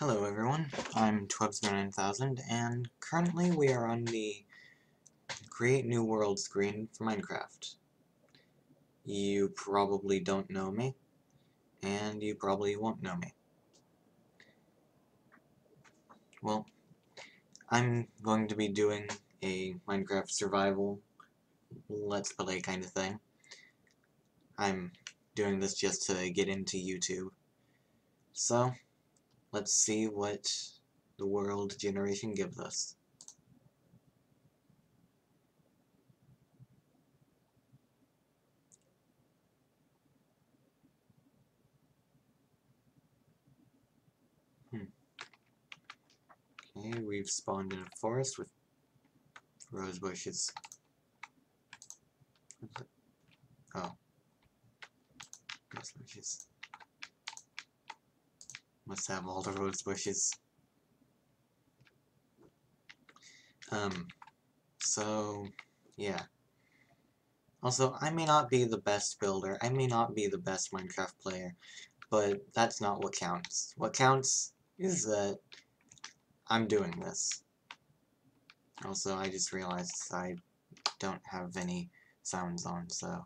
Hello everyone, I'm Twebs9000 and currently we are on the Create New World screen for Minecraft. You probably don't know me, and you probably won't know me. Well, I'm going to be doing a Minecraft survival let's play kind of thing. I'm doing this just to get into YouTube. So, Let's see what the world generation gives us. Hmm. Okay, we've spawned in a forest with rose bushes. Oh. Rose bushes. Must have all the rose bushes. Um, so, yeah. Also, I may not be the best builder, I may not be the best Minecraft player, but that's not what counts. What counts is that I'm doing this. Also, I just realized I don't have any sounds on, so...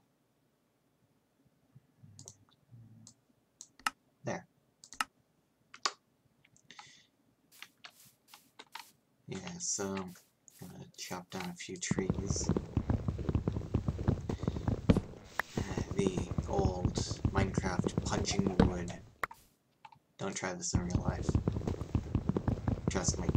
Yeah, so I'm gonna chop down a few trees. The old Minecraft punching wood. Don't try this in real life. Trust me.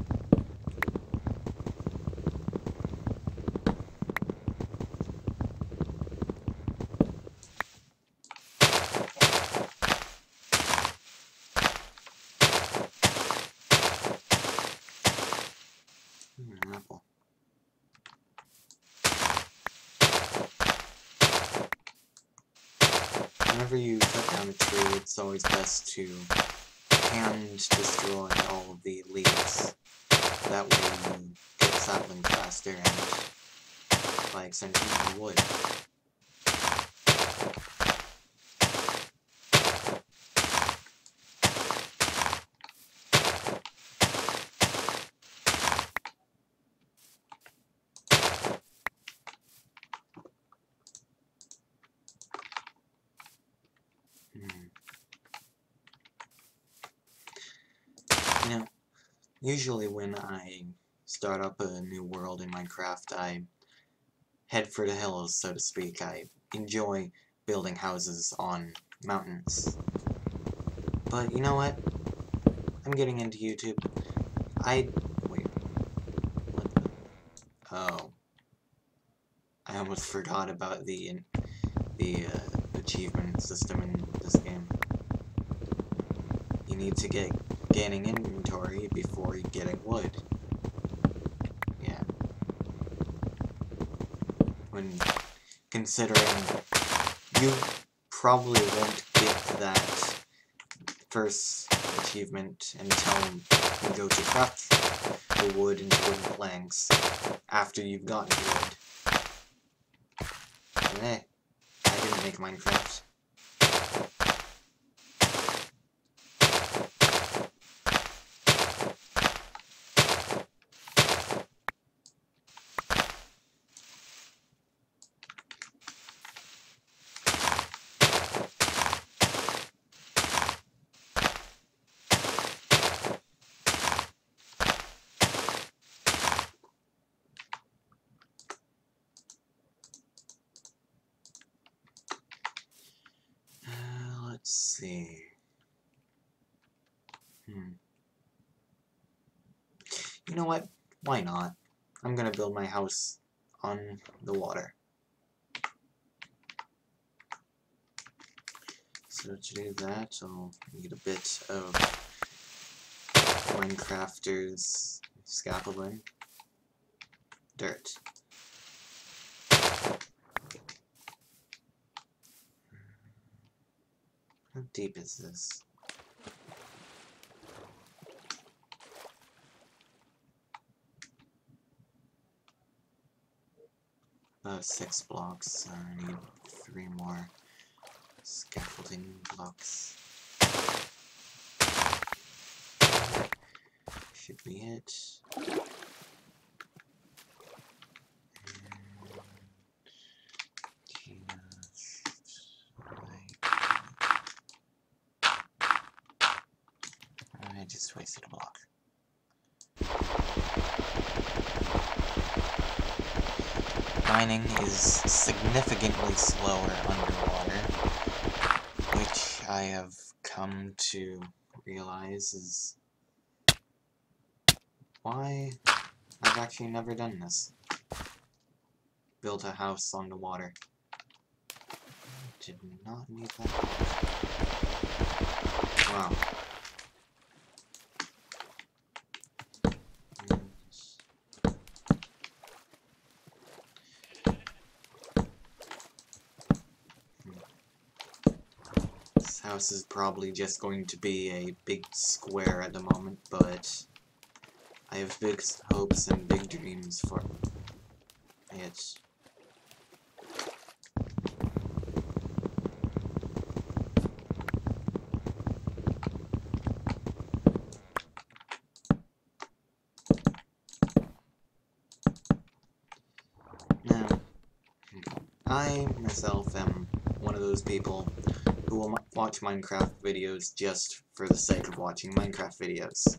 Whenever you cut down a tree, it's always best to hand destroy all of the leaves. That way you get sapling faster and, by extension, wood. You know, usually when I start up a new world in Minecraft, I head for the hills, so to speak. I enjoy building houses on mountains. But you know what? I'm getting into YouTube. I... wait. What the... Oh. I almost forgot about the, the uh, achievement system in this game. You need to get gaining inventory before getting wood. Yeah. When considering you probably won't get that first achievement until you go to craft the wood into wooden planks after you've gotten wood. Eh, I didn't make Minecraft. See. Hmm. You know what? Why not? I'm gonna build my house on the water. So to do that, I'll need a bit of Minecrafter's scaffolding. Dirt. How deep is this? About six blocks. I need three more scaffolding blocks. should be it. I just wasted a block. Mining is significantly slower underwater, which I have come to realize is why I've actually never done this. Built a house on the water. Did not need that. Wow. This house is probably just going to be a big square at the moment, but I have big hopes and big dreams for it. Now, I myself am one of those people who will watch Minecraft videos just for the sake of watching Minecraft videos.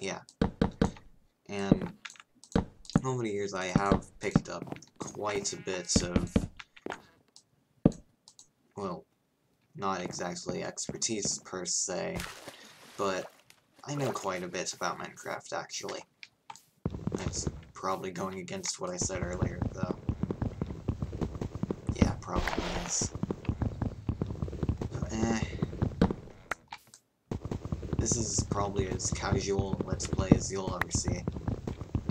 Yeah. And over the years I have picked up quite a bit of, well, not exactly expertise per se, but I know quite a bit about Minecraft actually. That's probably going against what I said earlier, though. Yeah, probably is. But, eh. This is probably as casual Let's Play as you'll ever see.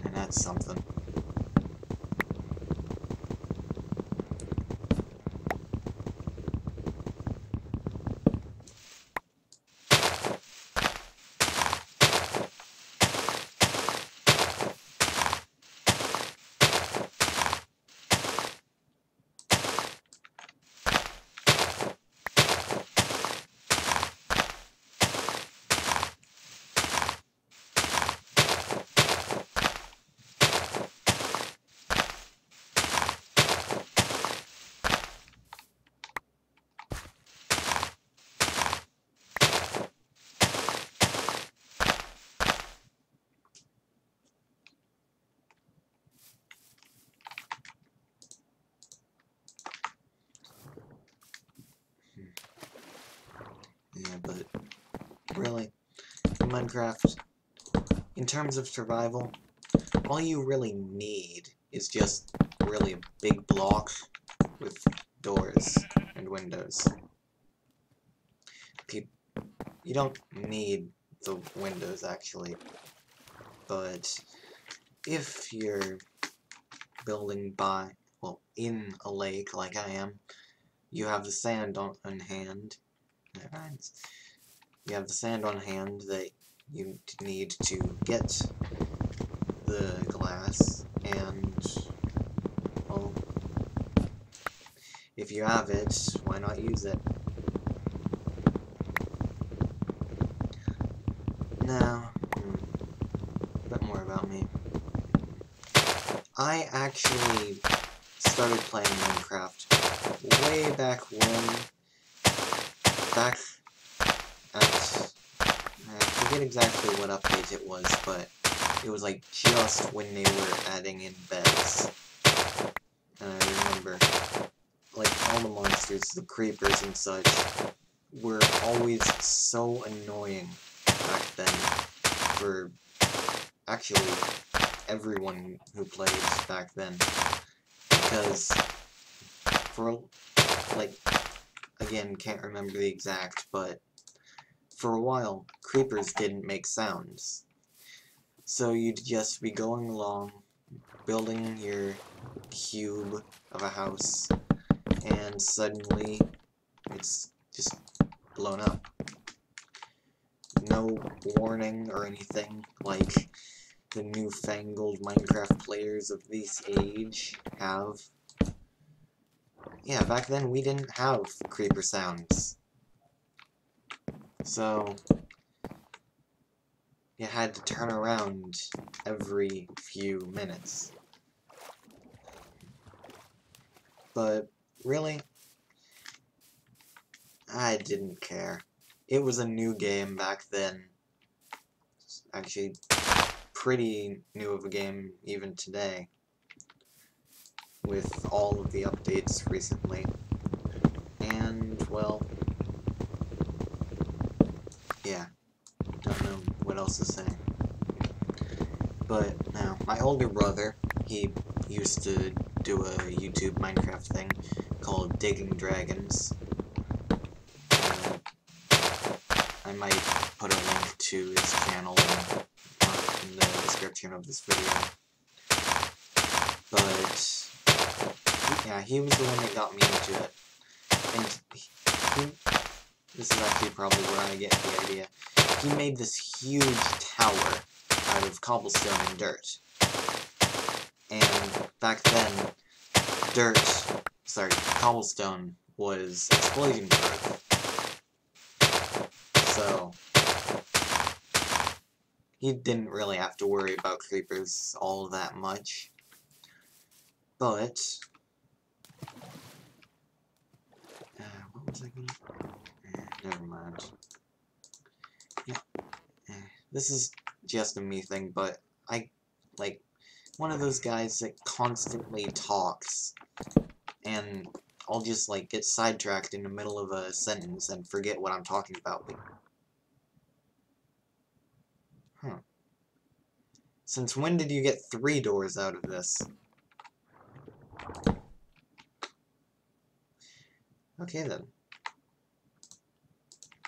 And that's something. Yeah, but really, in Minecraft, in terms of survival, all you really need is just really a big block with doors and windows. Pe you don't need the windows, actually, but if you're building by, well, in a lake like I am, you have the sand on, on hand, you have the sand on hand that you need to get the glass, and, well, if you have it, why not use it? Now, hmm, a bit more about me. I actually started playing Minecraft way back when back at, forget exactly what update it was, but it was like just when they were adding in beds. And I remember, like, all the monsters, the creepers and such, were always so annoying back then for actually everyone who played back then. Because for, like, again, can't remember the exact, but for a while, creepers didn't make sounds. So you'd just be going along, building your cube of a house, and suddenly it's just blown up. No warning or anything like the newfangled Minecraft players of this age have. Yeah, back then we didn't have creeper sounds. So, you had to turn around every few minutes. But really, I didn't care. It was a new game back then. Actually, pretty new of a game even today. With all of the updates recently. And, well, yeah. Don't know what else to say. But now, my older brother, he used to do a YouTube Minecraft thing called Digging Dragons. Uh, I might put a link to his channel in, the description of this video. But, yeah, he was the one that got me into it. And he, this is actually probably where I get the idea. He made this huge tower out of cobblestone and dirt. And back then, dirt, sorry, cobblestone was explosion proof. So, he didn't really have to worry about creepers all that much. But, uh, what was I gonna, never mind. Yeah, eh, this is just a me thing, but I, like, one of those guys that constantly talks, and I'll just, like, get sidetracked in the middle of a sentence and forget what I'm talking about. Huh. Since when did you get three doors out of this? Okay then.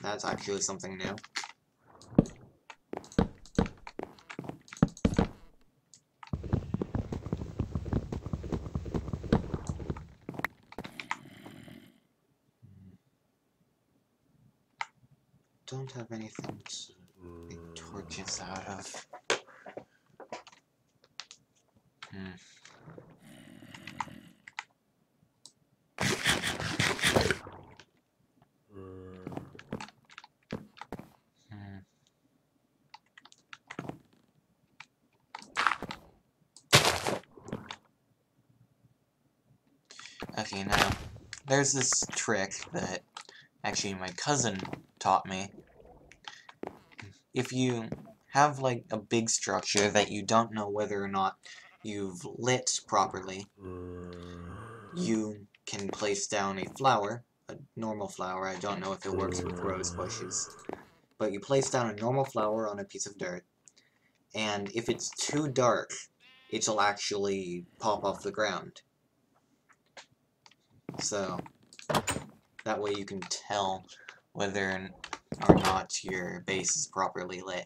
That's actually something new. don't have anything to make torches out of. Hmm. Hmm. Okay, now, there's this trick that actually my cousin taught me. If you have like a big structure that you don't know whether or not you've lit properly, you can place down a flower, a normal flower, I don't know if it works with rose bushes, but you place down a normal flower on a piece of dirt, and if it's too dark, it'll actually pop off the ground. So, that way you can tell whether or not your base is properly lit.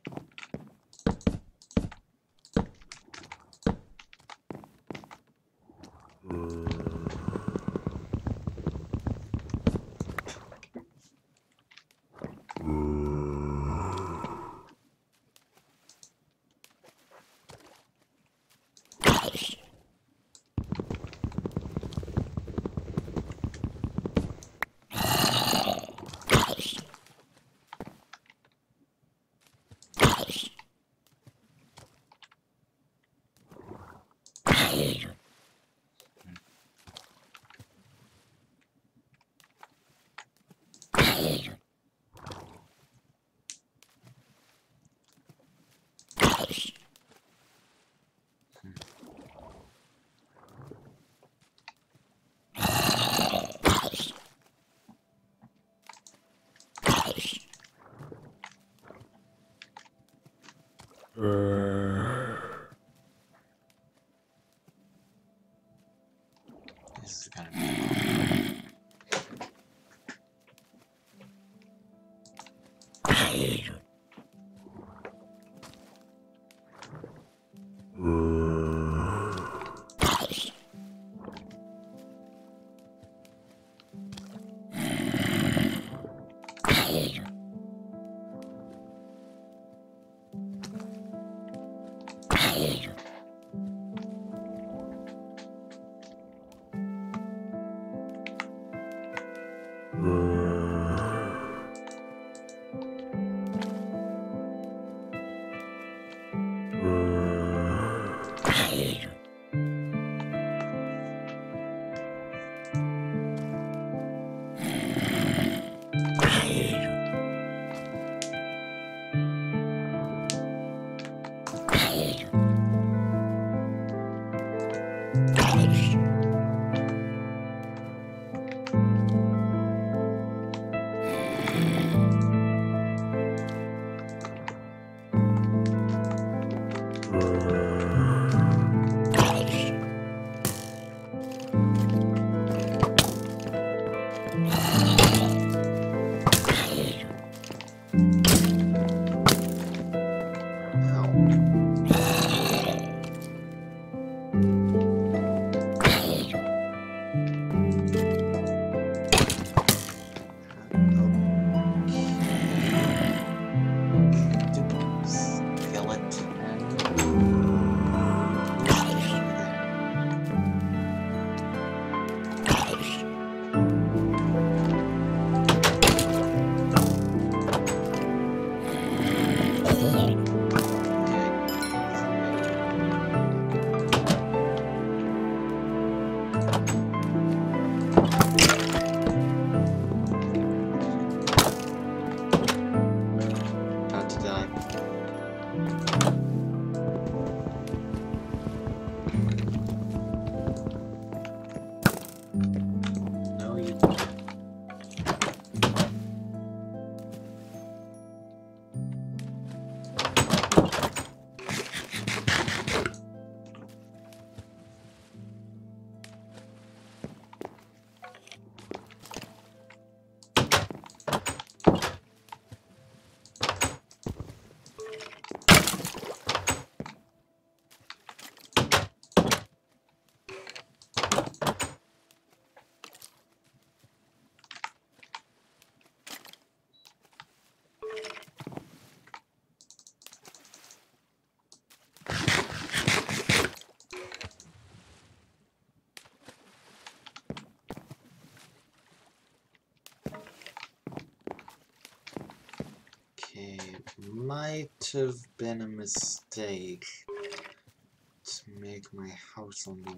Have been a mistake to make my house on the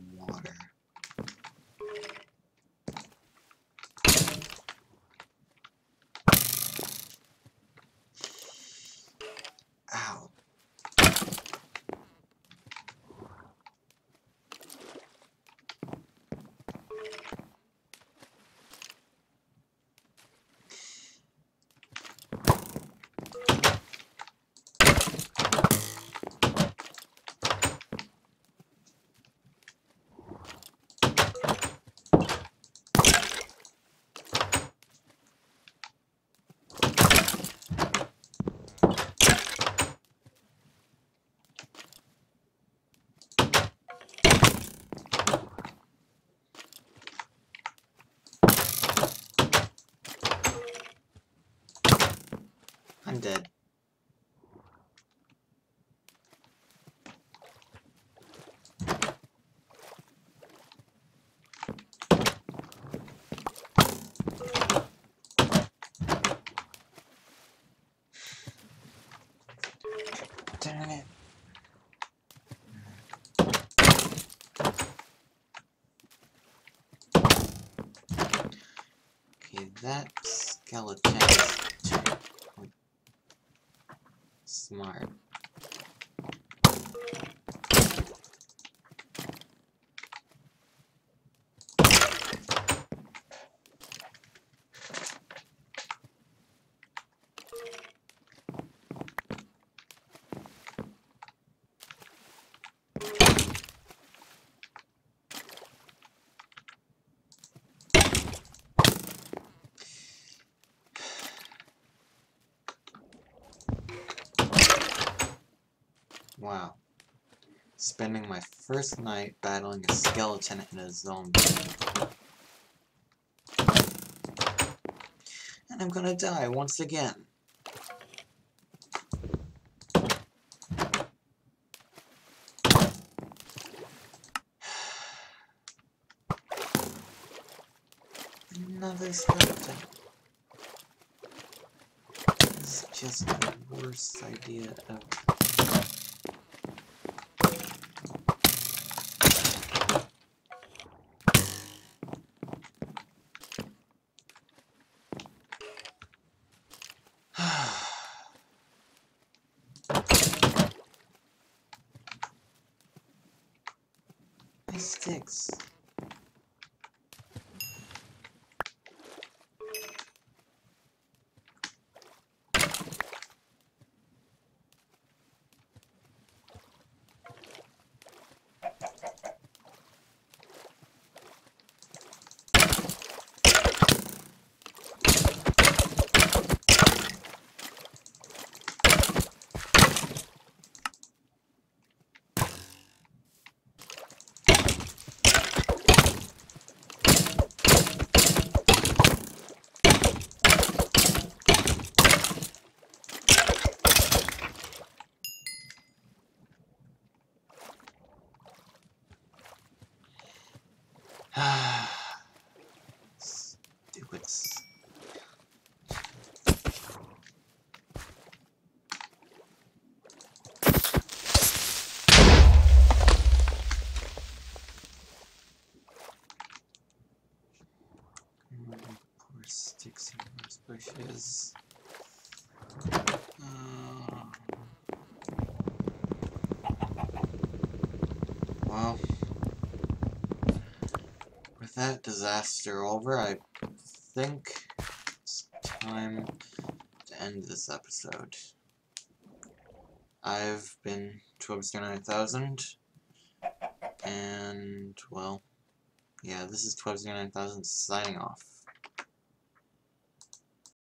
Ow. I'm dead. Darn it. Okay, that skeleton is smart. Wow. Spending my first night battling a skeleton and a zombie. And I'm gonna die once again. Another skeleton. This is just the worst idea ever. Well, with that disaster over, I think it's time to end this episode. I've been Twebs9000, and, well, yeah, this is Twebs9000 signing off.